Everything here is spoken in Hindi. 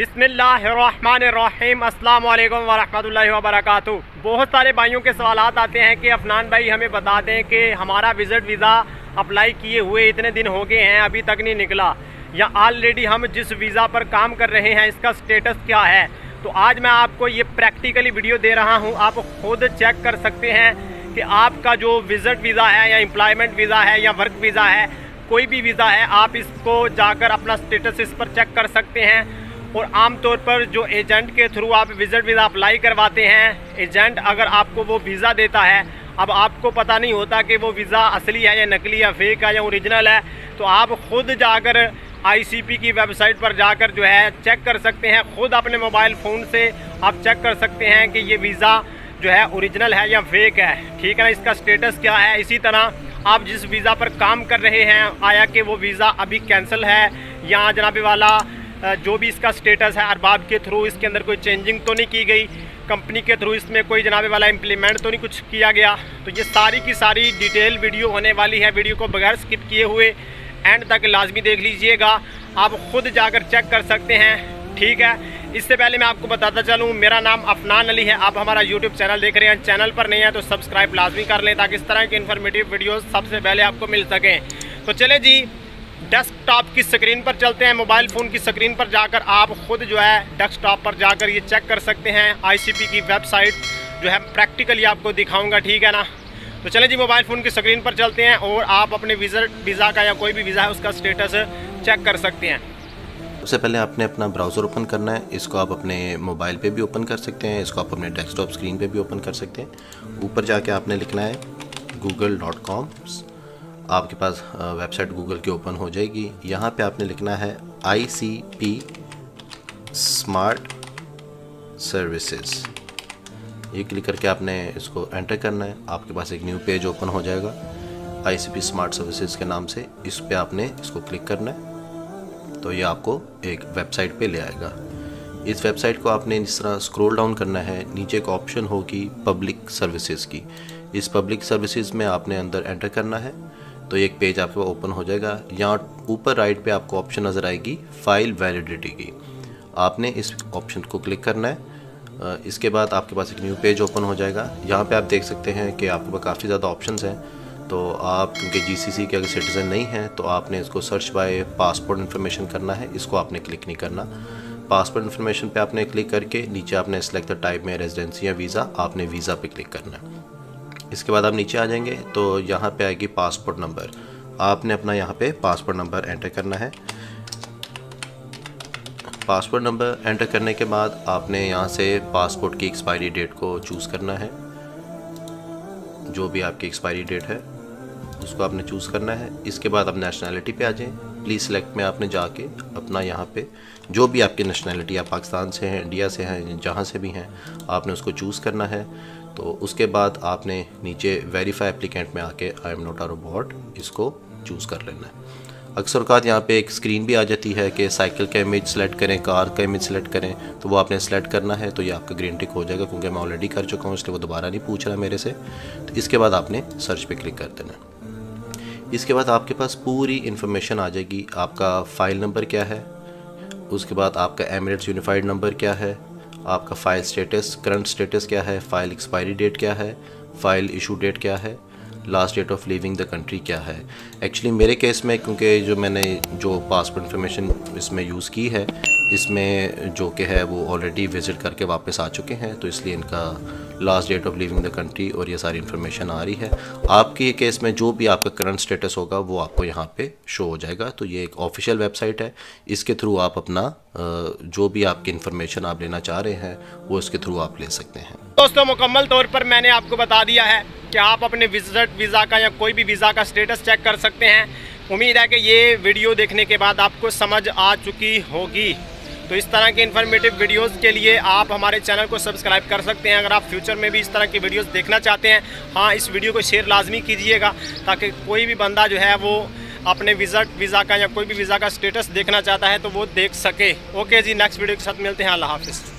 बिसमीम अस्सलाम वालेकुम वरहमतुल्लाहि वबरकातुहू। बहुत सारे भाइयों के सवाल आते हैं कि अफनान भाई हमें बता दें कि हमारा विज़िट वीज़ा अप्लाई किए हुए इतने दिन हो गए हैं, अभी तक नहीं निकला। या ऑलरेडी हम जिस वीज़ा पर काम कर रहे हैं, इसका स्टेटस क्या है? तो आज मैं आपको ये प्रैक्टिकली वीडियो दे रहा हूँ। आप खुद चेक कर सकते हैं कि आपका जो विज़िट वीज़ा है या एम्प्लॉयमेंट वीज़ा है या वर्क वीज़ा है, कोई भी वीज़ा है, आप इसको जाकर अपना स्टेटस इस पर चेक कर सकते हैं। और आमतौर पर जो एजेंट के थ्रू आप विज़िट वीज़ा अप्लाई करवाते हैं, एजेंट अगर आपको वो वीज़ा देता है, अब आपको पता नहीं होता कि वो वीज़ा असली है या नकली या फेक है या ओरिजिनल है तो आप खुद जाकर आईसीपी की वेबसाइट पर जाकर जो है चेक कर सकते हैं, खुद अपने मोबाइल फ़ोन से आप चेक कर सकते हैं कि ये वीज़ा जो है ओरिजिनल है या फेक है। ठीक है ना, इसका स्टेटस क्या है? इसी तरह आप जिस वीज़ा पर काम कर रहे हैं, आया कि वो वीज़ा अभी कैंसिल है या जनाबे वाला जो भी इसका स्टेटस है, अरबाब के थ्रू इसके अंदर कोई चेंजिंग तो नहीं की गई। कंपनी के थ्रू इसमें कोई जनाबे वाला इम्प्लीमेंट तो नहीं कुछ किया गया। तो ये सारी की सारी डिटेल वीडियो होने वाली है। वीडियो को बगैर स्किप किए हुए एंड तक लाजमी देख लीजिएगा। आप खुद जाकर चेक कर सकते हैं। ठीक है? इससे पहले मैं आपको बताता चलूँ, मेरा नाम अफनान अली है। आप हमारा यूट्यूब चैनल देख रहे हैं। चैनल पर नहीं है तो सब्सक्राइब लाजमी कर लें, ताकि इस तरह की इन्फॉर्मेटिव वीडियोज़ सबसे पहले आपको मिल सकें। तो चले जी डेस्कटॉप की स्क्रीन पर चलते हैं मोबाइल फ़ोन की स्क्रीन पर जाकर आप ख़ुद जो है डेस्कटॉप पर जाकर ये चेक कर सकते हैं। आईसीपी की वेबसाइट जो है प्रैक्टिकली आपको दिखाऊँगा, ठीक है ना? तो चलें जी मोबाइल फ़ोन की स्क्रीन पर चलते हैं और आप अपने वीज़ा वीज़ा का या कोई भी वीज़ा है, उसका स्टेटस चेक कर सकते हैं। सबसे पहले आपने अपना ब्राउज़र ओपन करना है, इसको आप अपने मोबाइल पे भी ओपन कर सकते हैं, इसको आप अपने डेस्कटॉप स्क्रीन पे भी ओपन कर सकते हैं। ऊपर जाके आपने लिखना है गूगल डॉट कॉम आपके पास वेबसाइट गूगल की ओपन हो जाएगी। यहाँ पे आपने लिखना है I C P smart services ये क्लिक करके आपने इसको एंटर करना है। आपके पास एक न्यू पेज ओपन हो जाएगा। I C P smart services के नाम से इस पर आपने इसको क्लिक करना है। तो ये आपको एक वेबसाइट पे ले आएगा। इस वेबसाइट को आपने इस तरह स्क्रॉल डाउन करना है। नीचे एक ऑप्शन होगी पब्लिक सर्विसेज़ की। इस पब्लिक सर्विसेज़ में आपने अंदर एंटर करना है। तो एक पेज आपके ओपन हो जाएगा। यहाँ ऊपर राइट पे आपको ऑप्शन नज़र आएगी फ़ाइल वैलिडिटी की। आपने इस ऑप्शन को क्लिक करना है। इसके बाद आपके पास एक न्यू पेज ओपन हो जाएगा। यहाँ पे आप देख सकते हैं कि आपके पास काफ़ी ज़्यादा ऑप्शन हैं। तो आप, क्योंकि जीसीसी के अगर सिटीज़न नहीं हैं तो आपने इसको सर्च बाय पासपोर्ट इन्फॉर्मेशन करना है। इसको आपने क्लिक नहीं करना। पासपोर्ट इन्फॉर्मेशन पे आपने क्लिक करके नीचे आपने सेलेक्ट द टाइप में रेजिडेंसी या वीज़ा आपने वीज़ा पे क्लिक करना है। इसके बाद आप नीचे आ जाएँगे तो यहाँ पे आएगी पासपोर्ट नंबर आपने अपना यहाँ पे पासपोर्ट नंबर एंटर करना है। पासपोर्ट नंबर एंटर करने के बाद आपने यहाँ से पासपोर्ट की एक्सपायरी डेट को चूज़ करना है। जो भी आपकी एक्सपायरी डेट है, उसको आपने चूज़ करना है। इसके बाद आप नेशनैलिटी पे आ जाएँ। प्लीज़ सेलेक्ट में आपने जाके अपना यहाँ पे। जो भी आपकी नेशनैलिटी आप पाकिस्तान से हैं, इंडिया से हैं, जहाँ से भी हैं, आपने उसको चूज़ करना है। तो उसके बाद आपने नीचे वेरीफाई एप्लीकेंट में आके I am not a robot इसको चूज़ कर लेना है। अक्सर अवत यहाँ पे एक स्क्रीन भी आ जाती है कि साइकिल का इमेज सेलेक्ट करें कार का इमेज सेलेक्ट करें तो वो आपने सेलेक्ट करना है तो ये आपका ग्रीन टिक हो जाएगा, क्योंकि मैं ऑलरेडी कर चुका हूँ, इसलिए वो दोबारा नहीं पूछ रहा मेरे से। तो इसके बाद आपने सर्च पे क्लिक कर देना इसके बाद आपके पास पूरी इन्फॉर्मेशन आ जाएगी। आपका फ़ाइल नंबर क्या है? उसके बाद आपका एमरेट्स यूनिफाइड नंबर क्या है? आपका फ़ाइल स्टेटस करंट स्टेटस क्या है? फ़ाइल एक्सपायरी डेट क्या है? फ़ाइल इशू डेट क्या है? Last date of living the country क्या है? एक्चुअली मेरे केस में, क्योंकि जो मैंने जो पासपोर्ट इन्फॉर्मेशन इसमें यूज़ की है, इसमें जो कि है, वो ऑलरेडी विज़िट करके वापस आ चुके हैं तो इसलिए इनका last date of living the country और ये सारी इन्फॉर्मेशन आ रही है। आपके केस में जो भी आपका करंट स्टेटस होगा, वो आपको यहाँ पे शो हो जाएगा। तो ये एक ऑफिशियल वेबसाइट है। इसके थ्रू आप अपना जो भी आपकी इन्फॉर्मेशन आप लेना चाह रहे हैं, वो इसके थ्रू आप ले सकते हैं। दोस्तों, मुकम्मल तौर पर मैंने आपको बता दिया है कि आप अपने विज़िट वीज़ा का या कोई भी वीज़ा का स्टेटस चेक कर सकते हैं? उम्मीद है कि ये वीडियो देखने के बाद आपको समझ आ चुकी होगी। तो इस तरह के इन्फॉर्मेटिव वीडियोस के लिए आप हमारे चैनल को सब्सक्राइब कर सकते हैं। अगर आप फ्यूचर में भी इस तरह की वीडियोस देखना चाहते हैं हाँ इस वीडियो को शेयर लाजमी कीजिएगा, ताकि कोई भी बंदा जो है वो अपने विज़ट वीज़ा का या कोई भी वीज़ा का स्टेटस देखना चाहता है तो वो देख सके। ओके जी नेक्स्ट वीडियो के साथ मिलते हैं। अल्लाह हाफिज़।